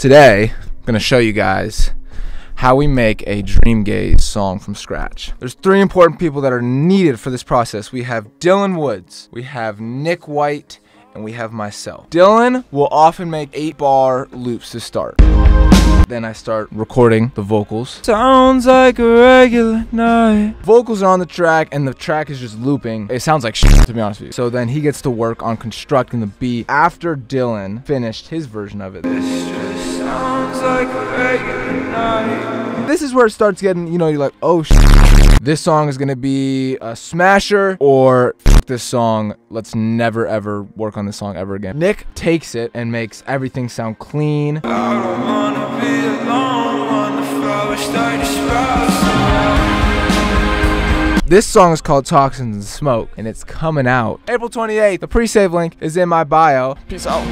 Today, I'm gonna show you guys how we make a Dream Gaze song from scratch. There's three important people that are needed for this process. We have Dylan Woods, we have Nick White, and we have myself. Dylan will often make eight bar loops to start. Then I start recording the vocals. Sounds like a regular night. Vocals are on the track and the track is just looping. It sounds like shit to be honest with you. So then he gets to work on constructing the beat after Dylan finished his version of it. This just sounds like a regular night. This is where it starts getting, you know, you're like, oh shit. This song is gonna be a smasher or this song. Let's never ever work on this song ever again. Nick takes it and makes everything sound clean. This song is called Toxins and Smoke, and it's coming out April 28th. The pre-save link is in my bio. Peace out.